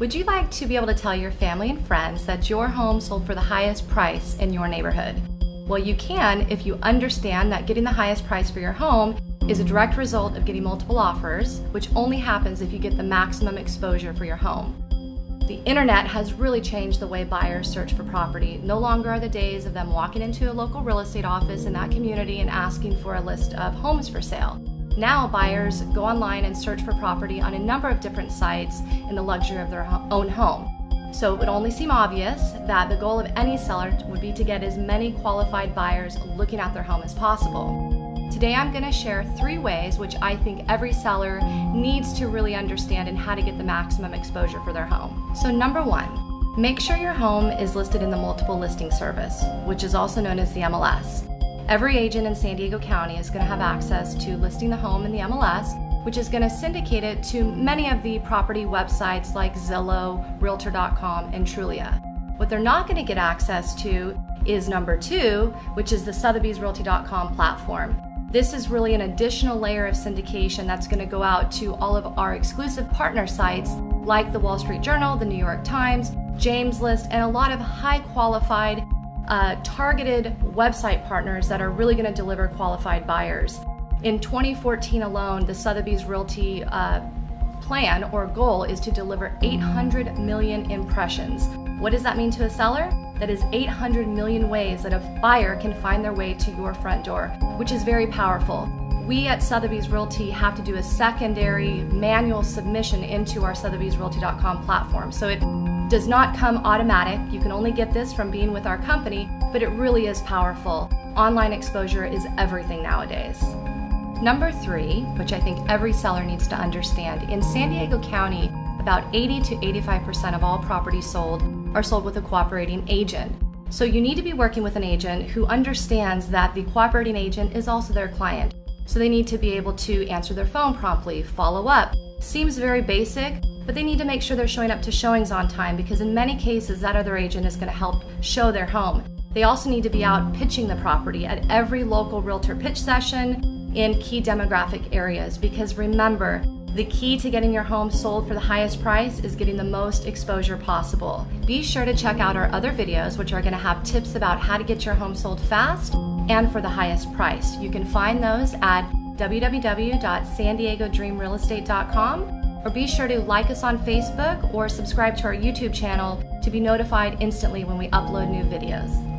Would you like to be able to tell your family and friends that your home sold for the highest price in your neighborhood? Well, you can if you understand that getting the highest price for your home is a direct result of getting multiple offers, which only happens if you get the maximum exposure for your home. The internet has really changed the way buyers search for property. No longer are the days of them walking into a local real estate office in that community and asking for a list of homes for sale. Now, buyers go online and search for property on a number of different sites in the luxury of their own home. So it would only seem obvious that the goal of any seller would be to get as many qualified buyers looking at their home as possible. Today I'm going to share three ways which I think every seller needs to really understand and how to get the maximum exposure for their home. So number one, make sure your home is listed in the multiple listing service, which is also known as the MLS. Every agent in San Diego County is going to have access to listing the home in the MLS, which is going to syndicate it to many of the property websites like Zillow, Realtor.com, and Trulia. What they're not going to get access to is number two, which is the Sotheby'sRealty.com platform. This is really an additional layer of syndication that's going to go out to all of our exclusive partner sites like the Wall Street Journal, the New York Times, James List, and a lot of high qualified uh, targeted website partners that are really going to deliver qualified buyers. In 2014 alone, the Sotheby's Realty uh, plan or goal is to deliver 800 million impressions. What does that mean to a seller? That is 800 million ways that a buyer can find their way to your front door, which is very powerful. We at Sotheby's Realty have to do a secondary manual submission into our sotheby'srealty.com platform. So it does not come automatic. You can only get this from being with our company, but it really is powerful. Online exposure is everything nowadays. Number three, which I think every seller needs to understand, in San Diego County, about 80 to 85% of all properties sold are sold with a cooperating agent. So you need to be working with an agent who understands that the cooperating agent is also their client. So they need to be able to answer their phone promptly, follow up. Seems very basic, but they need to make sure they're showing up to showings on time because in many cases that other agent is going to help show their home. They also need to be out pitching the property at every local realtor pitch session in key demographic areas because remember, the key to getting your home sold for the highest price is getting the most exposure possible. Be sure to check out our other videos, which are going to have tips about how to get your home sold fast and for the highest price. You can find those at www.sandiegodreamrealestate.com or be sure to like us on Facebook or subscribe to our YouTube channel to be notified instantly when we upload new videos.